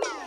Bye.